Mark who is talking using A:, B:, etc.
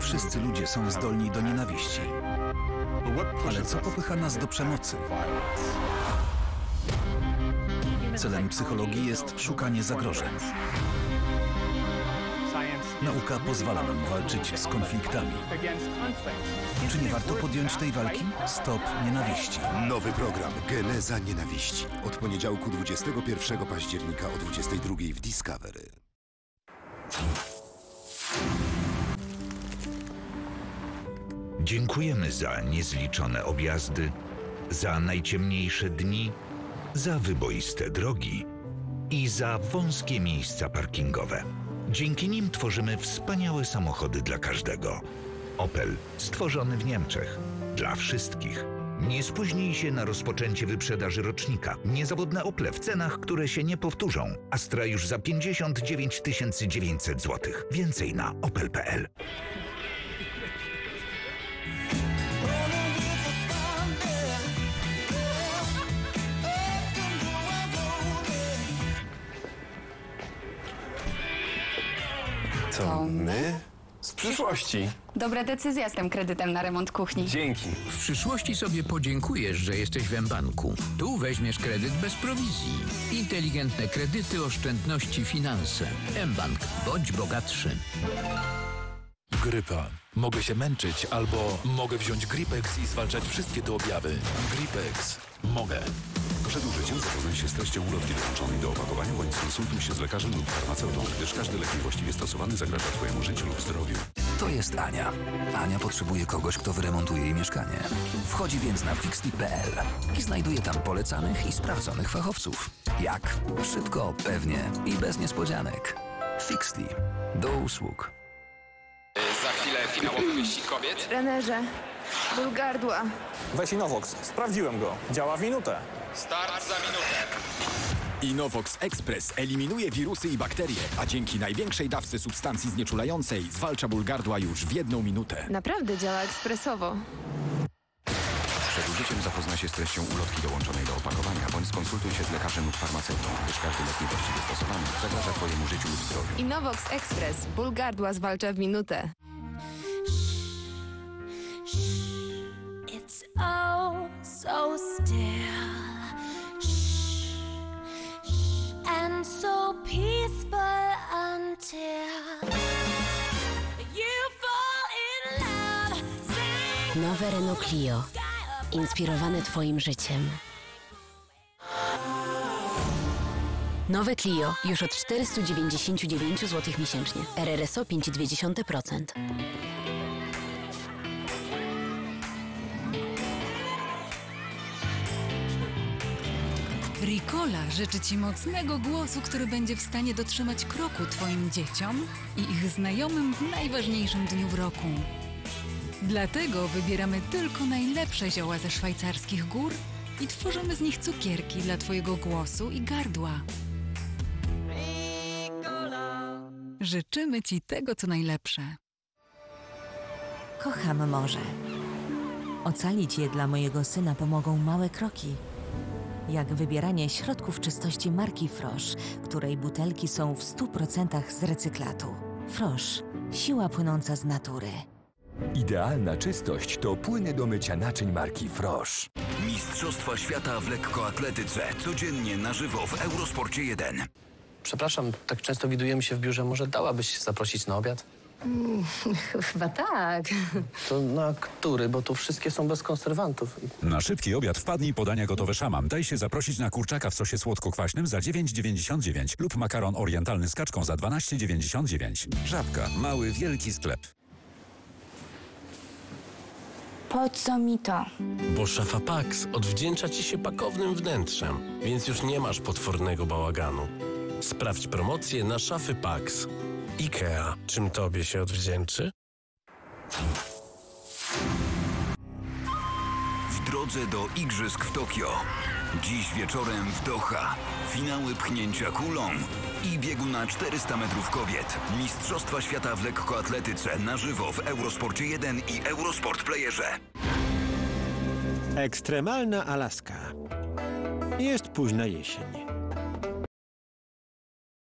A: Wszyscy ludzie są zdolni do nienawiści. Ale co popycha nas do przemocy? Celem psychologii jest szukanie zagrożeń. Nauka pozwala nam walczyć z konfliktami. Czy nie warto podjąć tej walki? Stop nienawiści.
B: Nowy program Geneza Nienawiści. Od poniedziałku 21 października o 22 w Discovery.
C: Dziękujemy za niezliczone objazdy, za najciemniejsze dni, za wyboiste drogi i za wąskie miejsca parkingowe. Dzięki nim tworzymy wspaniałe samochody dla każdego. Opel stworzony w Niemczech. Dla wszystkich. Nie spóźnij się na rozpoczęcie wyprzedaży rocznika. Niezawodne Ople w cenach, które się nie powtórzą. Astra już za 59 900 zł. Więcej na opel.pl.
D: To my?
E: Z przyszłości.
D: Dobra decyzja z tym kredytem na remont kuchni.
E: Dzięki.
F: W przyszłości sobie podziękujesz, że jesteś w mBanku. Tu weźmiesz kredyt bez prowizji. Inteligentne kredyty, oszczędności, finanse. mBank. Bądź bogatszy.
G: Grypa. Mogę się męczyć albo mogę wziąć Gripex i zwalczać wszystkie te objawy. Gripex. Mogę.
H: Przed użyciem zapoznaj się z treścią ulotki dołączonej do opakowania bądź skonsultuj się z lekarzem lub farmaceutą, gdyż każdy lek niewłaściwie stosowany zagraża Twojemu życiu lub zdrowiu.
I: To jest Ania. Ania potrzebuje kogoś, kto wyremontuje jej mieszkanie. Wchodzi więc na fixly.pl i znajduje tam polecanych i sprawdzonych fachowców. Jak? Szybko, pewnie i bez niespodzianek. Fixly. Do usług.
J: Za chwilę finałowy wyścig kobiet.
K: Trenerze, ból gardła.
E: Weź Inovox. Sprawdziłem go. Działa w minutę.
J: Start za minutę.
L: Inovox Express eliminuje wirusy i bakterie, a dzięki największej dawce substancji znieczulającej zwalcza ból gardła już w jedną minutę.
K: Naprawdę działa ekspresowo.
H: Przed użyciem zapoznaj się z treścią ulotki dołączonej do opakowania bądź skonsultuj się z lekarzem lub farmaceutą, gdyż każdy lek niewłaściwie stosowany zagraża Twojemu życiu lub zdrowiu.
K: Innovox Express. Ból gardła zwalcza w minutę.
M: It's oh so still. So peaceful until you fall in love.
N: Nowe Renault Clio. Inspirowane Twoim życiem. Nowe Clio już od 499 zł miesięcznie. RRSO 5,2%.
O: Ricola życzy Ci mocnego głosu, który będzie w stanie dotrzymać kroku Twoim dzieciom i ich znajomym w najważniejszym dniu w roku. Dlatego wybieramy tylko najlepsze zioła ze szwajcarskich gór i tworzymy z nich cukierki dla Twojego głosu i gardła. Życzymy Ci tego, co najlepsze.
P: Kocham morze. Ocalić je dla mojego syna pomogą małe kroki. Jak wybieranie środków czystości marki Frosz, której butelki są w 100% z recyklatu. Frosz. Siła płynąca z natury.
Q: Idealna czystość to płyny do mycia naczyń marki Frosz.
R: Mistrzostwa świata w lekkoatletyce. Codziennie na żywo w Eurosporcie 1.
S: Przepraszam, tak często widujemy się w biurze. Może dałabyś zaprosić na obiad?
T: Mm, chyba tak.
S: To na który? Bo tu wszystkie są bez konserwantów.
U: Na szybki obiad wpadnij podania gotowe szamam. Daj się zaprosić na kurczaka w sosie słodko-kwaśnym za 9,99 lub makaron orientalny z kaczką za 12,99. Żabka. Mały, wielki sklep.
V: Po co mi to?
W: Bo szafa Pax odwdzięcza ci się pakownym wnętrzem, więc już nie masz potwornego bałaganu. Sprawdź promocję na szafy Pax. IKEA. Czym tobie się odwdzięczy?
R: W drodze do Igrzysk w Tokio. Dziś wieczorem w Doha. Finały pchnięcia kulą i biegu na 400 metrów kobiet. Mistrzostwa świata w lekkoatletyce na żywo w Eurosporcie 1 i Eurosport Playerze.
X: Ekstremalna Alaska. Jest późna jesień.